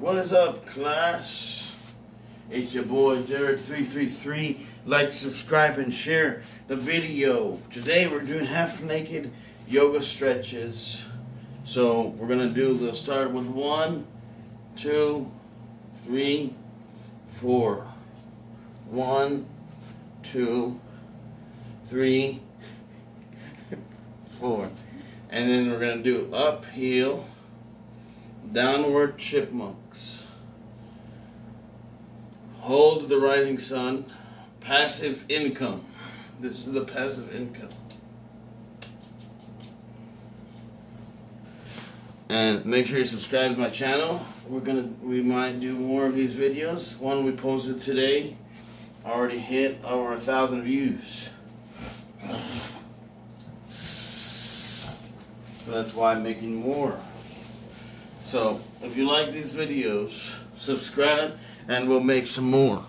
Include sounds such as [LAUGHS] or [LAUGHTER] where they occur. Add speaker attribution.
Speaker 1: What is up, class? It's your boy Jarred333. Like, subscribe, and share the video. Today we're doing half naked yoga stretches. So we're gonna do the start with one, two, three, four. One, two, three, [LAUGHS] four. And then we're gonna do uphill, downward chipmunks. Hold the rising sun, passive income. This is the passive income. And make sure you subscribe to my channel. We're gonna we might do more of these videos. One we posted today already hit over a thousand views. So that's why I'm making more. So if you like these videos, subscribe and we'll make some more.